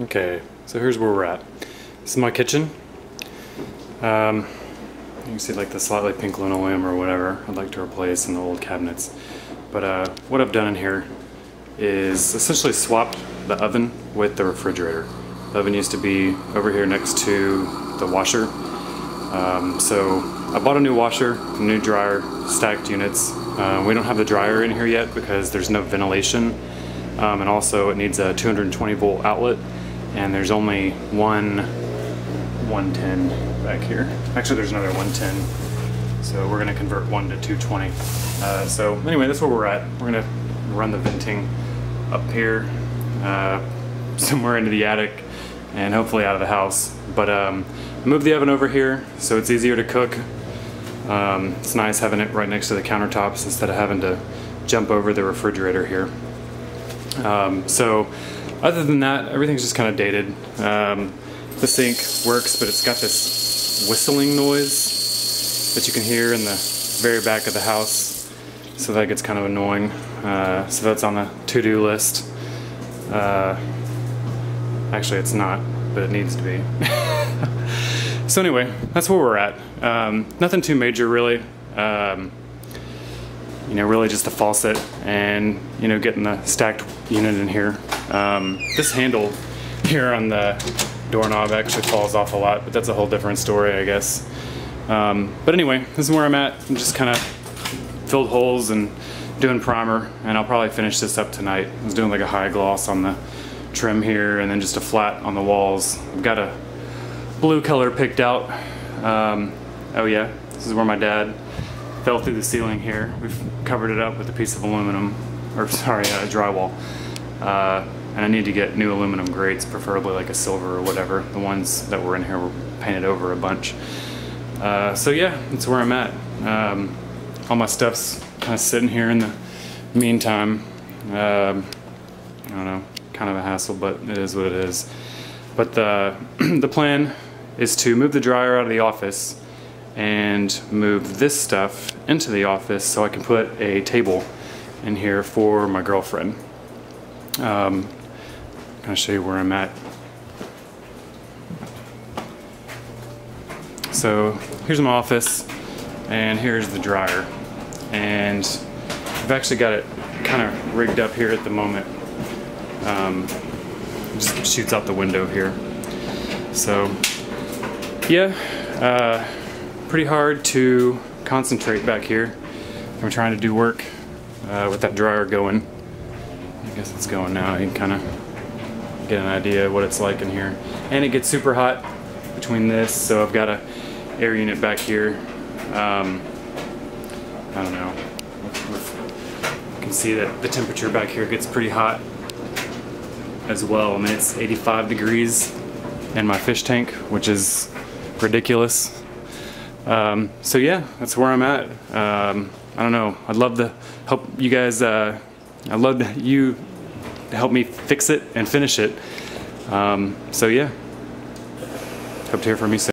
Okay, so here's where we're at. This is my kitchen. Um, you can see like the slightly pink linoleum or whatever I'd like to replace in the old cabinets. But uh, what I've done in here is essentially swapped the oven with the refrigerator. The oven used to be over here next to the washer. Um, so I bought a new washer, a new dryer, stacked units. Uh, we don't have the dryer in here yet because there's no ventilation. Um, and also it needs a 220 volt outlet and there's only one 110 back here. Actually, there's another 110. So we're gonna convert one to 220. Uh, so anyway, that's where we're at. We're gonna run the venting up here, uh, somewhere into the attic, and hopefully out of the house. But um, move the oven over here so it's easier to cook. Um, it's nice having it right next to the countertops instead of having to jump over the refrigerator here. Um, so other than that, everything's just kind of dated. Um, the sink works, but it's got this whistling noise that you can hear in the very back of the house. So that gets kind of annoying. Uh, so that's on the to-do list. Uh, actually, it's not, but it needs to be. so anyway, that's where we're at. Um, nothing too major, really. Um, you know, really just the faucet and, you know, getting the stacked unit in here. Um, this handle here on the doorknob actually falls off a lot, but that's a whole different story, I guess. Um, but anyway, this is where I'm at. I'm just kind of filled holes and doing primer, and I'll probably finish this up tonight. I was doing like a high gloss on the trim here, and then just a flat on the walls. I've got a blue color picked out. Um, oh yeah, this is where my dad fell through the ceiling here. We've covered it up with a piece of aluminum, or sorry, uh, drywall. Uh, and I need to get new aluminum grates, preferably like a silver or whatever. The ones that were in here were painted over a bunch. Uh, so yeah, that's where I'm at. Um, all my stuff's kind of sitting here in the meantime. Um, I don't know, kind of a hassle, but it is what it is. But the, the plan is to move the dryer out of the office and move this stuff into the office so I can put a table in here for my girlfriend. Um, I'm to show you where I'm at. So here's my office and here's the dryer and I've actually got it kind of rigged up here at the moment. Um, just shoots out the window here. So yeah, uh, pretty hard to concentrate back here. I'm trying to do work uh, with that dryer going. I guess it's going now. You can kind of get an idea of what it's like in here. And it gets super hot between this, so I've got a air unit back here. Um, I don't know. You can see that the temperature back here gets pretty hot as well. I mean, it's 85 degrees in my fish tank, which is ridiculous. Um, so yeah, that's where I'm at. Um, I don't know. I'd love to help you guys. Uh, I'd love you to help me fix it and finish it. Um, so yeah, hope to hear from you soon.